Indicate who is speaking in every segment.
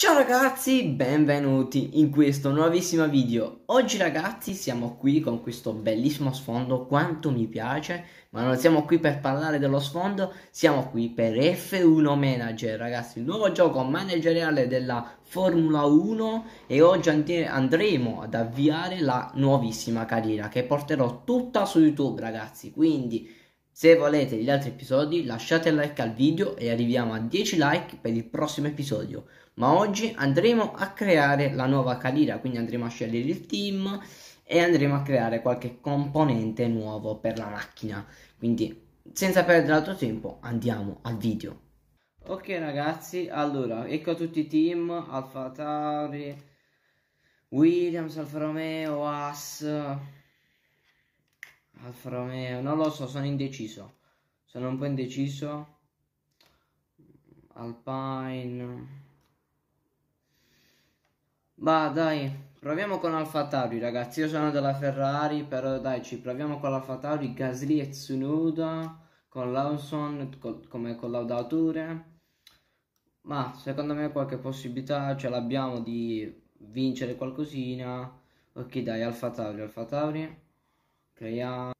Speaker 1: Ciao ragazzi, benvenuti in questo nuovissimo video. Oggi ragazzi siamo qui con questo bellissimo sfondo, quanto mi piace, ma non siamo qui per parlare dello sfondo, siamo qui per F1 Manager ragazzi, il nuovo gioco manageriale della Formula 1 e oggi and andremo ad avviare la nuovissima carriera che porterò tutta su YouTube ragazzi, quindi se volete gli altri episodi lasciate like al video e arriviamo a 10 like per il prossimo episodio ma oggi andremo a creare la nuova carriera, quindi andremo a scegliere il team e andremo a creare qualche componente nuovo per la macchina. Quindi senza perdere altro tempo andiamo al video. Ok ragazzi, allora ecco tutti i team, Alfa Tauri, Williams, Alfa Romeo, As, Alfa Romeo, non lo so, sono indeciso, sono un po' indeciso, Alpine... Bah dai, proviamo con Alfa Tauri ragazzi, io sono della Ferrari, però dai ci proviamo con Alfa Tauri, Gasly e Tsunoda, con Lawson col, come collaudatore. Ma secondo me qualche possibilità ce l'abbiamo di vincere qualcosina. Ok dai, Alfa Tauri, Alfa Tauri. Creiamo...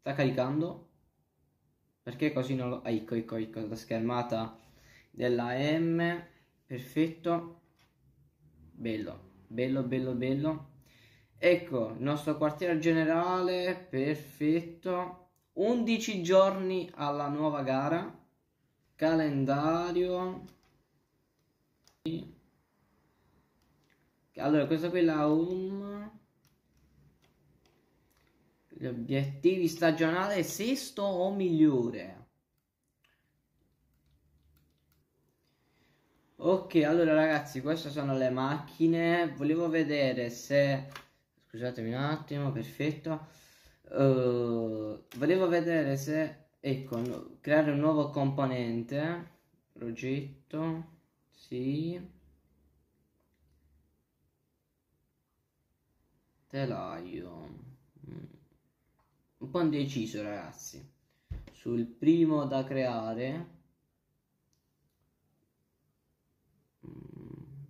Speaker 1: Sta caricando? Perché così non lo... Ah, ecco, ecco, ecco, la schermata della M. Perfetto bello, bello, bello, bello. Ecco, il nostro quartiere generale, perfetto. 11 giorni alla nuova gara. Calendario. Allora, questa qui è la home. Gli obiettivi stagionali sesto o migliore. Ok, allora ragazzi, queste sono le macchine. Volevo vedere se... Scusatemi un attimo, perfetto. Uh, volevo vedere se... Ecco, creare un nuovo componente. Progetto. Sì. Telaio. Mm. Un po' indeciso, ragazzi. Sul primo da creare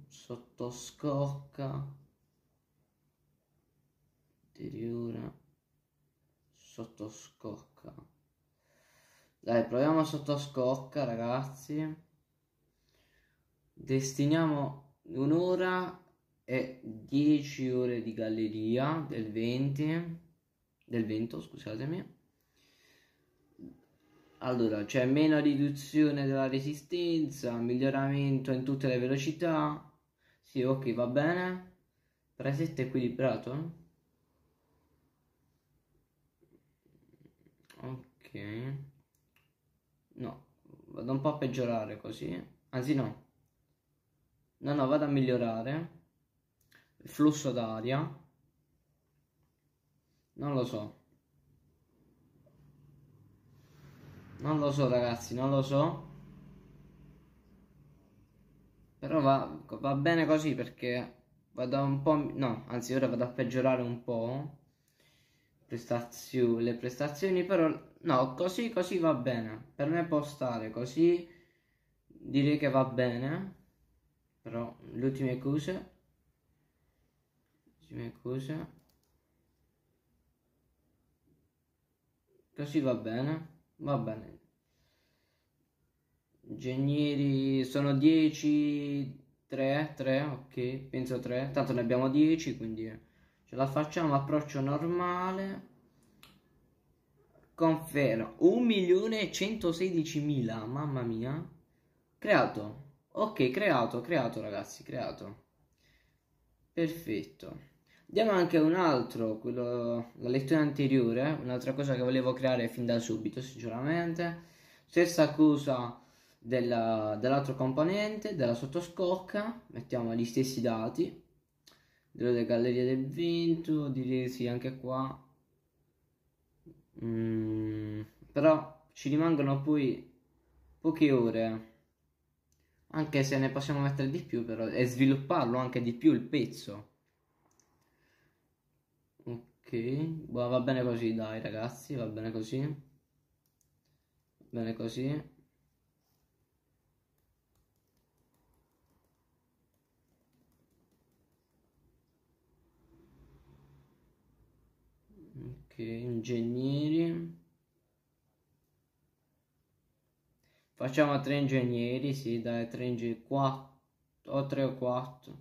Speaker 1: sottoscocca deteriora sottoscocca. Dai proviamo sottoscocca ragazzi. Destiniamo un'ora e 10 ore di galleria del 20 del vento scusatemi allora c'è meno riduzione della resistenza miglioramento in tutte le velocità sì, ok, va bene. Preset equilibrato. Ok. No, vado un po' a peggiorare così. Anzi no. No, no, vado a migliorare. Il flusso d'aria. Non lo so. Non lo so ragazzi, non lo so. Però va, va bene così perché vado un po'... No, anzi ora vado a peggiorare un po' prestazioni, le prestazioni, però no, così così va bene. Per me può stare così, direi che va bene. Però le ultime cose... Le ultime cose... Così va bene, va bene. Ingegneri sono 10, 3, 3, ok, penso 3, tanto ne abbiamo 10, quindi ce la facciamo, approccio normale, conferma, 1.116.000, mamma mia, creato, ok, creato, creato ragazzi, creato, perfetto. Andiamo anche un altro, quello, la lezione anteriore, un'altra cosa che volevo creare fin da subito, sinceramente, stessa cosa della, dell'altro componente, della sottoscocca, mettiamo gli stessi dati, delle gallerie del vento, direi sì anche qua, mm, però ci rimangono poi poche ore, anche se ne possiamo mettere di più però, e svilupparlo anche di più il pezzo ok boh, va bene così dai ragazzi va bene così. Va bene così. Ok ingegneri. Facciamo tre ingegneri sì dai tre ingegneri quattro, o 3 o quattro.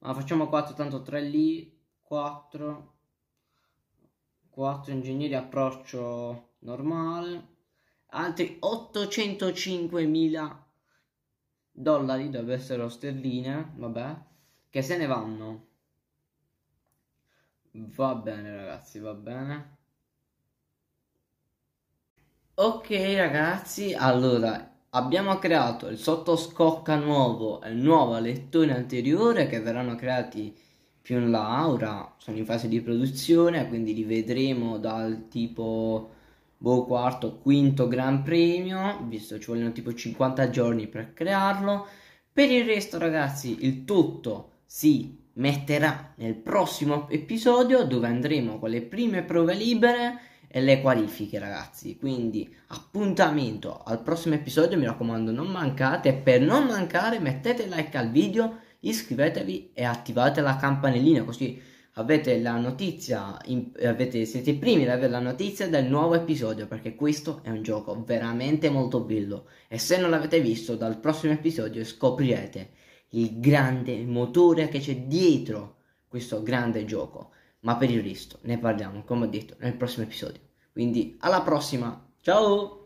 Speaker 1: ma facciamo quattro, tanto tre lì quattro, 4 ingegneri approccio normale altri 805.000 dollari dovrebbero essere sterline vabbè che se ne vanno. Va bene ragazzi va bene. Ok ragazzi allora abbiamo creato il sottoscocca nuovo e il nuovo lettone anteriore che verranno creati più in là ora sono in fase di produzione quindi li vedremo dal tipo boh quarto quinto gran premio visto ci vogliono tipo 50 giorni per crearlo. Per il resto ragazzi il tutto si metterà nel prossimo episodio dove andremo con le prime prove libere e le qualifiche ragazzi. Quindi appuntamento al prossimo episodio. Mi raccomando non mancate. Per non mancare mettete like al video iscrivetevi e attivate la campanellina così avete la notizia avete, siete i primi ad avere la notizia del nuovo episodio perché questo è un gioco veramente molto bello e se non l'avete visto dal prossimo episodio scoprirete il grande motore che c'è dietro questo grande gioco ma per il resto ne parliamo, come ho detto, nel prossimo episodio. Quindi alla prossima, ciao!